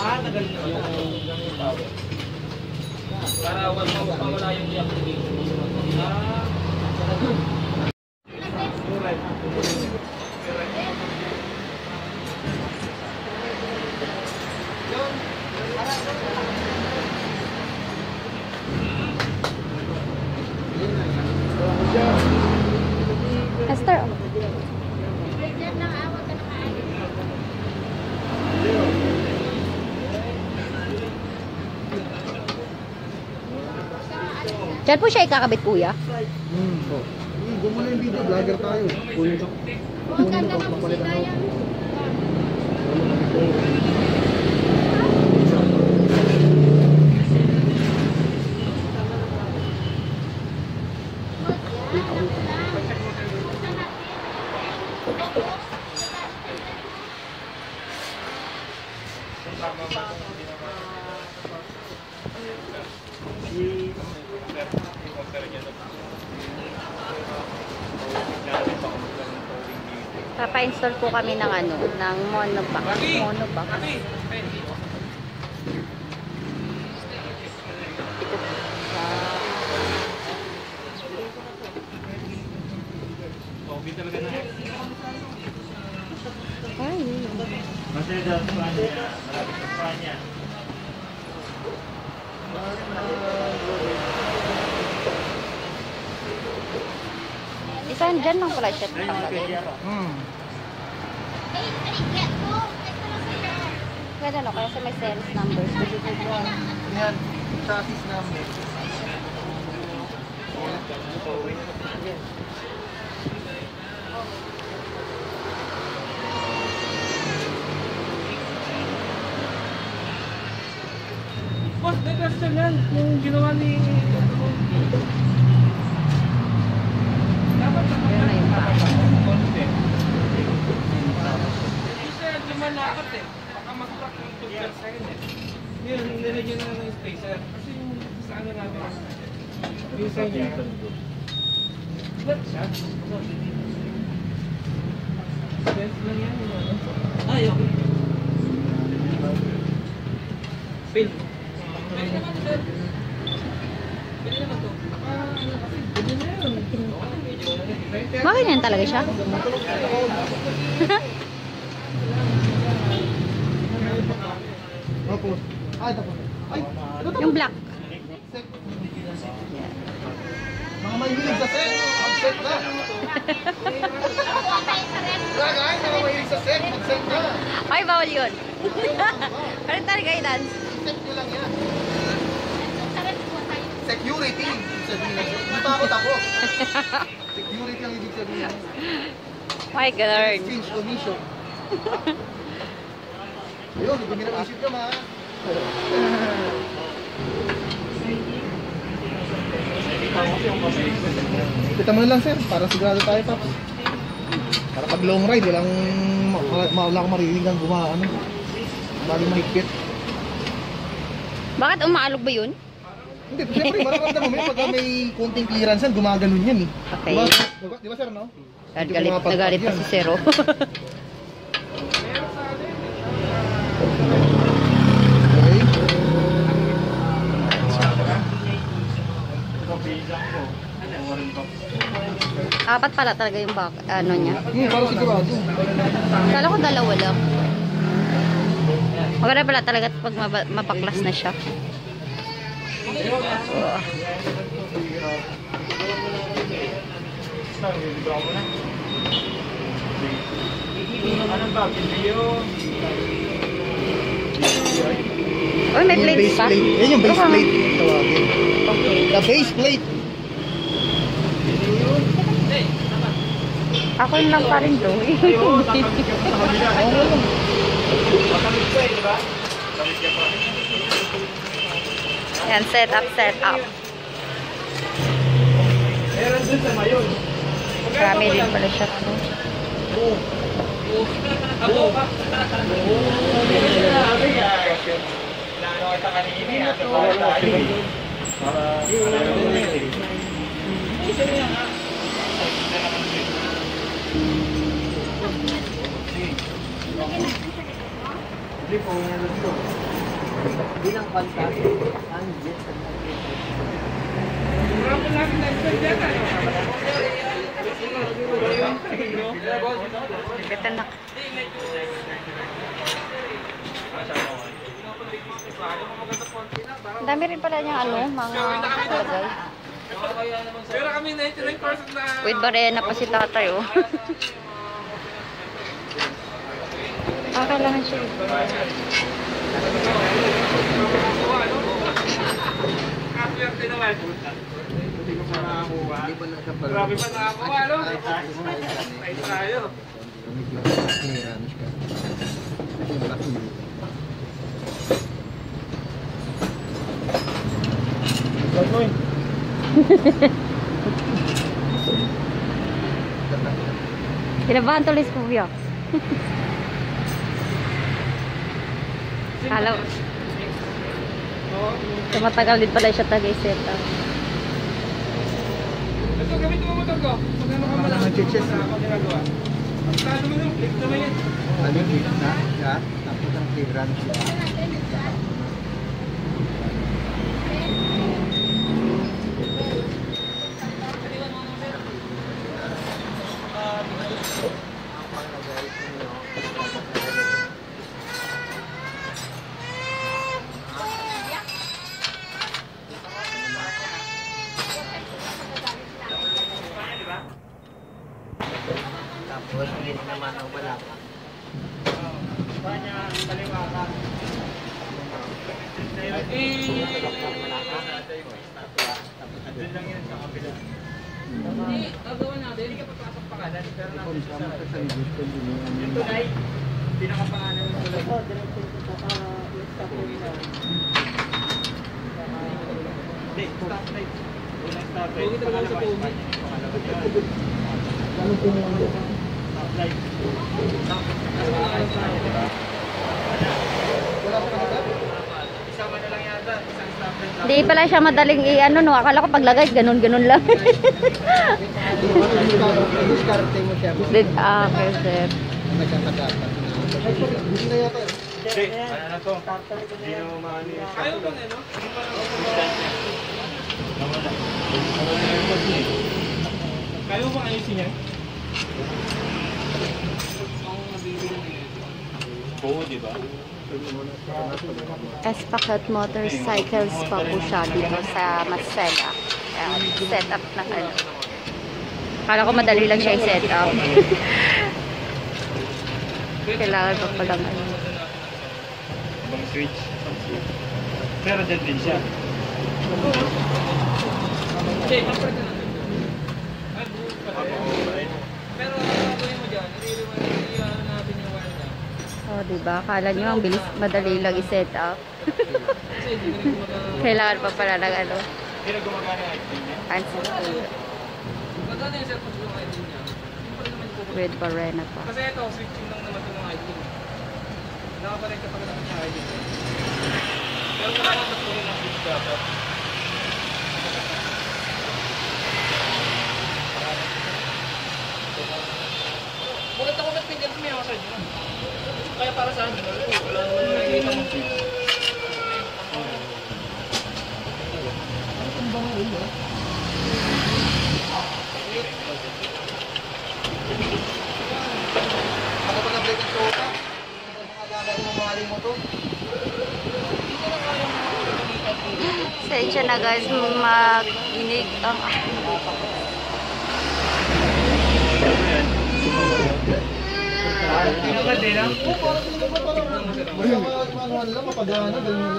Ah, tagal Yung, yung, power. Para mo mawala yung deactivation. Ah. Diyan po siya ikakabit kuya. Hmm, po. Hmm, muna yung video, vlogger tayo. Kunin ko. Kunin ko, papalit ako. Papa-install po kami ng ano, ng monobox. Monobox. Okay talaga na. Ay. Isa dyan lang pala siya. Hmm. Ganda no, kaya sa may sales numbers. Yan, chassis namin. Boss, may question yan. Yung ginawa ni... Dapat na yung papa. Konti. Isa, lumalakot eh. Sa akin eh. Yun, nilagyan na ng spacer. Kasi yung sa ano namin. Yung sa inyo. Ba't siya? Best lang yan. ano. Ay, okay. Pin. Pwede naman, sir. Pwede naman to. Ah, ano kasi, pwede na yun. Bakit yan talaga siya? Opo. Ay, po. Ay, ito to. Yung black. Mga may hilig sa set, mag-set na. Guys, mga may hilig sa set, mag-set na. Ay, bawal yun. ano talaga guidance? Set nyo lang yan. Security. ibig sabihin ng set. Di ba ako? Security ang ibig sabihin. My God. Exchange commission. Ayun, hindi mo isip ka ma. Kita mo lang sir, para sigurado tayo paps. Para pag long ride, walang wala kang maririnig ang gumaano. Bali mahigpit. Bakit umaalog ba yun? Hindi, siyempre, mararamdaman mo yun pag may konting clearance yan, gumaganon yan eh. Okay. Diba? Diba, sir, no? Nagalit, pa si. Zero. Apat pala talaga yung back, ano niya. Hmm, para sigurado. Kala ko dalawa lang. Maganda pala talaga pag mapaklas na siya. Uy, may Yung plates base pa. plate. Yan yung base Baka- plate. Tawagin. Okay. The base plate. Ako yun lang pa rin to. Yan, set up, set up. Marami din pala siya. Ako pa. Naano kita kanina. Para namin na-expect yan, ano? Ito na. Ang dami rin pala niyang ano, mga lagay. Pero kami 99% na... With barena pa si tatay, oh. Ah, kailangan siya. Pa nakakuha. Grabe pa nakakuha, no? Ay, tayo. Kinabahan tuloy si Kuya. Kala, tumatagal din pala siya tagay-set up. Ito, gamitin mo motor ko. Pag ano ka malaki, Nag-chest, na ako ginagawa. Ang talo mo yung click naman yan. Ano yung gitna? Siya? Tapos ang clearance siya. Tapos, hindi naman ang wala pa. Hindi, gagawin natin. Hindi ka papasok pa kanan. Pero natin siya sa Yung tunay, pinakapangalan ng tulay. Hindi, stoplight. Unang stoplight. Huwag kita lang sa tubig. Pangalawa yun. Stoplight. Isama na lang yata, isang stoplight lang. Hindi pala siya madaling i-ano, no? Akala ko paglagay, ganun-ganun lang. Diskarte mo siya. Did, ah, okay, sir. Nagkakagatan. Hindi na yata. eh. Hindi, ano na to? Hindi na yung Ayaw ba ano? Kaya mo bang ayusin yan? Oo, di ba? Espacat Motorcycles pa po siya dito sa Marcela. Ayan, set up na ano. Akala ko madali lang siya i-set up. Kailangan pa palang ano. Ibang switch. Pero dyan din siya. Hindi, kapag na natin. Ay, buo pa rin. Pero gagawin mo dyan, i-ano natin yung wire niya. Oh, di ba? Akala nyo ang bilis, madali lang i-set up. Kailangan pa pala ng ano. Na gumagana yung item niya. Answer Magkano yung set ng ID niya? With Barena pa. Kasi ito, switching lang naman ito ng ID. Nakapalit ka pa naman ng ID. Pero wala na puro ng switch dapat. Mulat ako ba't may ako sa inyo? Kaya para sa amin, wala naman nakikita mong switch. Ako pa na-break ang soka. Mga mo maling mo to. Sensya na guys, mag-inig ang Manual lang, mapagana, ganun lang.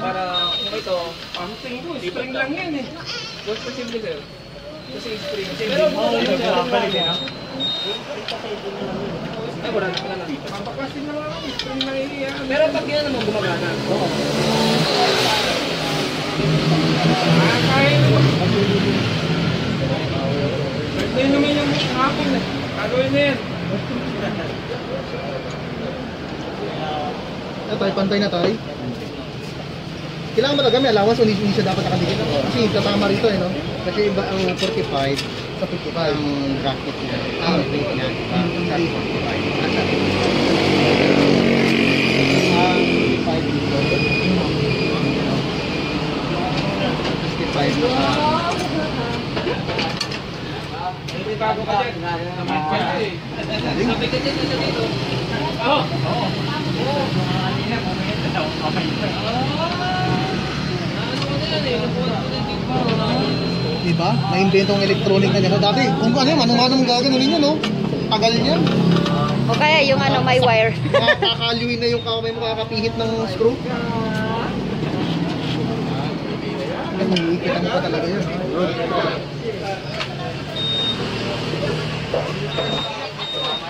Para ito, ang tingin ko, spring lang yan eh. Mas posible kayo. Kasi spring. Pero bukas na yung nakabalik eh. Ay, wala na pala na na lang spring lang iya. Pero pag yan naman gumagana. Oo. Ah, kaya naman. Birthday naman yung hapon eh. Gagawin na yan. Ah, tayo, pantay na tayo. Kailangan talaga may allowance o hindi, hindi siya dapat nakadikit. Kasi tatama rito eh, no? Kasi iba ang 45 sa 55. Ang bracket niya. Ang rate niya. Iba sa 45. Nasa 55 dito. 55 na May bago ka dyan. Eh. Sabi ka dyan, dito, dito. Oo. Oo. Diba? Na-inventong electronic na gano'n. Dati, kung ano yun, anong anong gagawin niya, no? Tagal niyan. O kaya yung ano, may wire. Nakakaluin na yung kamay mo kakapihit ng screw. Ay, Mag-iikitan mo pa talaga yun.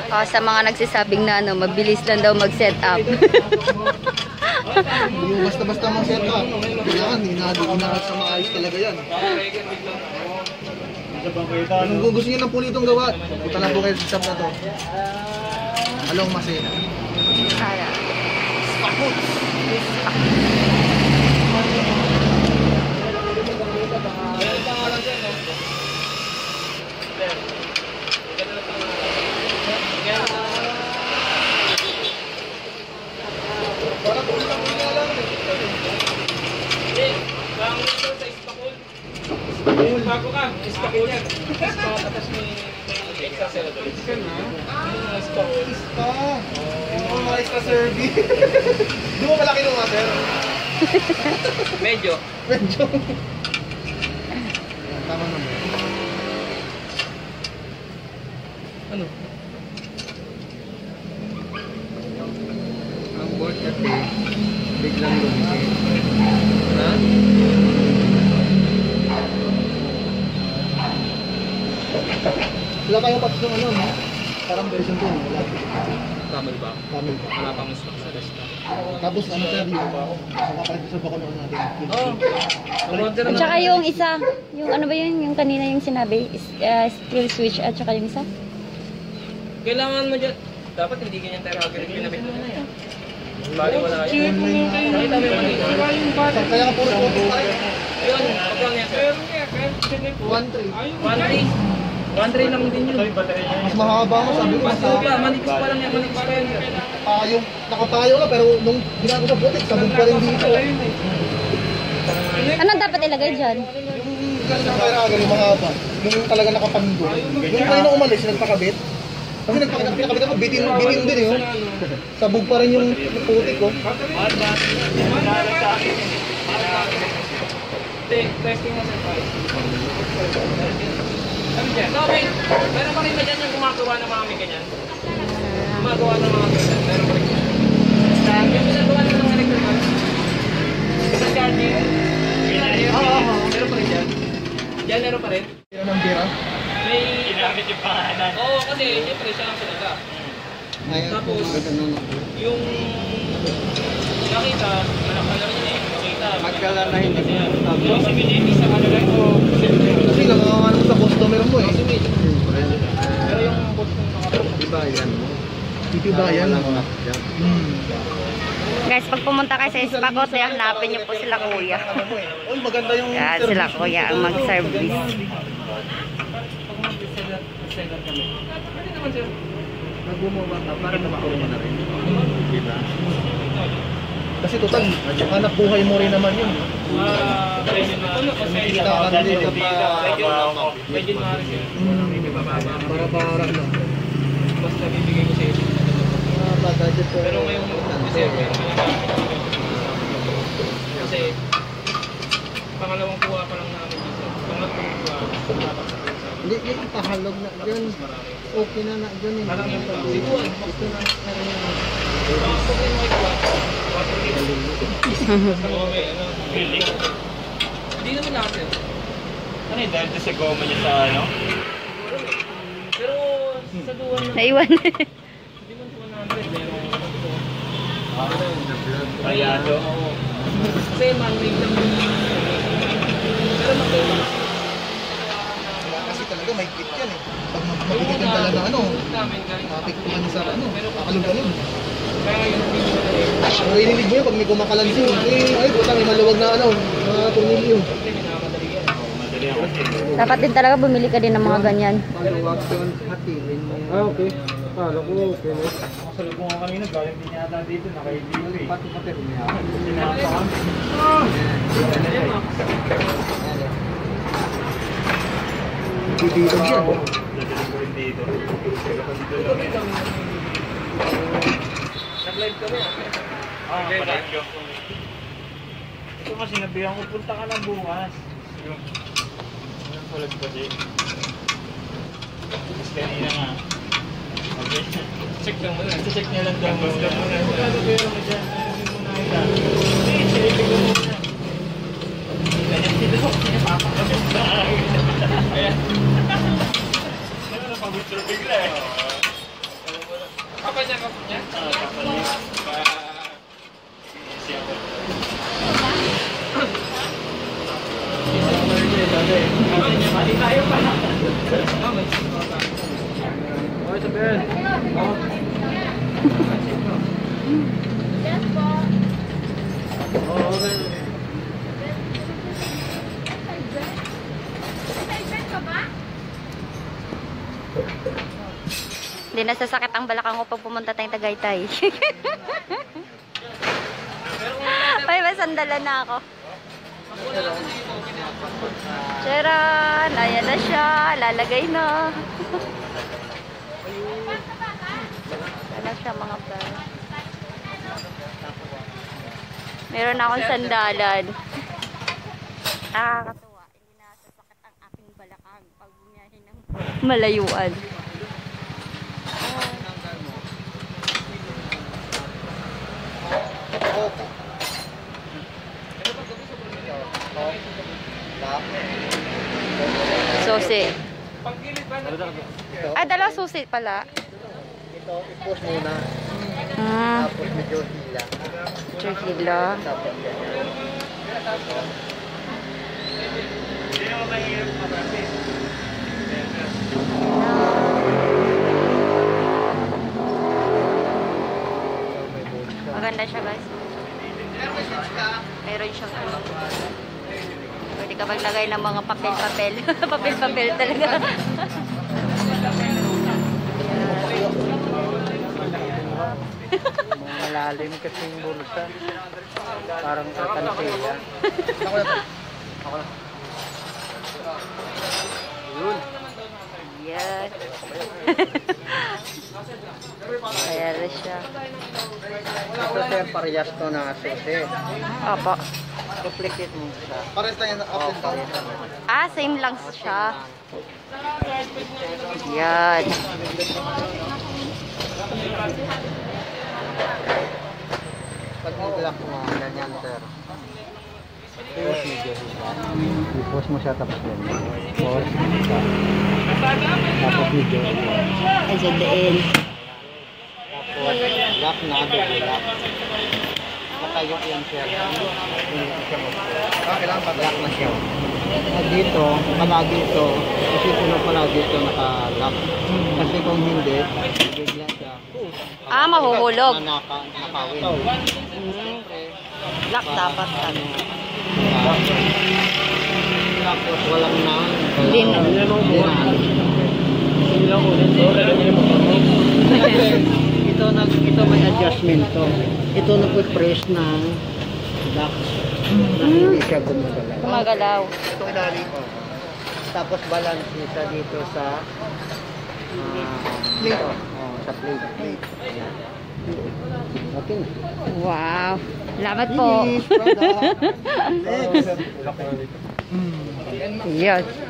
O, sa mga nagsasabing na ano, mabilis lang daw mag-set up. Basta-basta mong set up. Kailangan, inakat sa maayos talaga yan. Kung gusto niyo ng pulitong gawa, punta lang po kayo sa shop na to. Along Masena. Kaya. Bago ka, istakin yan. Tapos may extra celebrate. Stock. Ispa! Yung mga extra service. Di mo malaki nung mga sir? Medyo. Medyo. Tama naman. Ano? Patch ng ano, no? Parang version 2, wala. Camel ba? Camel pa. Wala pang stock sa rest. Tapos ano sir, yung nakapalit sa bako natin. Oo. Order At saka yung isa, yung ano ba yun, yung kanina yung sinabi, is, uh, skill switch at saka yung isa. Kailangan mo dyan. Dapat hindi ganyan tayo kagaling pinabit mo na yan. Bali wala yun. Nakita mo yung kanina. Kaya nga puro tayo. Yun, wag lang yan. sir. 1-3. 1-3. 1-3 lang din yun. Mas mahaba mo, sabi ko, mas Basta pa, manipis pa lang yan, manipis pa yan. sir. Payong, nakapayo lang, pero nung ginagawa sa butik, sabog pa rin dito. Anong dapat ilagay dyan? Yung gano'n na kaya agad, yung mahaba. Yung talaga nakapango. Yung tayo na umalis, nagpakabit. Kasi nagpakabit ako, bitin, bitin din oh. Sabog pa rin yung putik ko. Hindi, testing mo sa Ano dyan? May, meron pa rin ba dyan yung gumagawa ng mga may ganyan? Gumagawa ng mga ganyan, meron pa rin yan. Sa yung ginagawa ng mga electrical, sa charging, Oo, oo, meron pa rin dyan. Dyan meron pa rin. Tira ng tira. May... Ginamit yung pangalan. Oo, kasi siyempre siya ang sinaga. Ngayon, Tapos. Yung nakita, anak ka na rin eh. Magkala na hindi Kasi yan. Yung si Vinny, sa. Kasi customer mo eh. Pero yung Iba yan. Dyan. Hmm. Guys, pag pumunta kayo sa Espakot, eh, hanapin niyo po sila kuya. Uy, maganda yung Yan, sila kuya ang mag-service. Nagbumawa ka para makuha mo na rin. Diba? Kasi total, hanap buhay mo rin naman yun. Ah, medyo na. Kumikita ka din sa pa... Medyo na rin na. Basta bibigay ko sa iyo. Ah, budget ko. Pero ngayong kasi pero kasi pangalawang kuha pa lang namin dito. Pangatlong kuha. Hindi, hindi, pahalog na dyan. Okay na na dyan. Parang yung siguro. Ito na na rin. Tapos Hindi naman yun. Ano yun? Dahil sa niya sa ano? Pero sa duwan na, Naiwan. hindi man 200, meron Rayado. Oo. Kasi man-made lang yun. Pero Kasi talaga may kit yan eh. Pag mabigat yung dala na ano, galing sa ano, alog-alog. Kaya yun ang rinilig mo yun pag may kumakalansin. Eh, ay, puta, may maluwag na ano, mga tornilyo. Dapat din talaga bumili ka din ng mga ganyan. Maluwag yun, hatilin mo yun. Ah, okay. Kala ko okay. Kasalubong ko kanina, galing din yata dito, naka-dito eh. Pati pati rumiha. Sinapa kami. Bibidog yan. Dadaling ko rin dito. Nag-live kami ah. Ah, parang ko. Ito nga sinabihan ko, punta ka na bukas. Yung, yung palag pa di. Tapos kanina nga. Okay. Check lang muna. Check niya lang daw. Check mo na. Wala na pero mo dyan. Ano mo na ita? Hindi, silipin ko muna. Ganyan sa akin. Kaya. Ano na pag-withdraw bigla eh. Hindi nasasakit ang balakang ko pag pumunta tayong Tagaytay. Ay, may sandalan na ako. Charan! Ayan na siya. Lalagay na. Ayan na siya mga friends. Meron akong sandalan. Nakakatuwa. Hindi nasasakit ang aking balakang pag bumiyahe ng malayuan. Okay. Susi. Ay, dalawa susi pala. ito, i-push muna. Ah, Tapos medyo hila. Tapos. May bulsa. Maganda siya, guys. Meron siyang ano. Pwede ka maglagay ng mga papel-papel. Papel-papel talaga. Malalim kasi yung bulsa. Parang kakansila. Ako na. Ako na. Yun. Yan. Ayan na siya. Ito sir, parehas to na susi. Opo. Duplicate mo siya. Pares lang yan up and down. Ah, same lang siya. Yan. Pag nag-lock mo, ganyan sir. I-push mo siya tapos ganyan. Push. Tapos medyo hila. Ayan din. Tapos lock na, double lock. Hindi siya mo. Ah, kailangan pa lock na siya. Ah, dito, palagi ito. Kasi ito na palagi ito naka-lock. Kasi kung hindi, bigla siya. Ah, mahuhulog. Na naka, nakawin. Hmm. Lock dapat ano. Tapos walang na. Hindi na. Hindi na. Ito nag ito may adjustment to. Ito nagpe-press ng lock na hindi siya gumagalaw. Gumagalaw. Ito ilalim ko. Tapos balance isa dito sa ah, dito. Oh, sa plate. Okay na. Wow. Salamat po. Yan.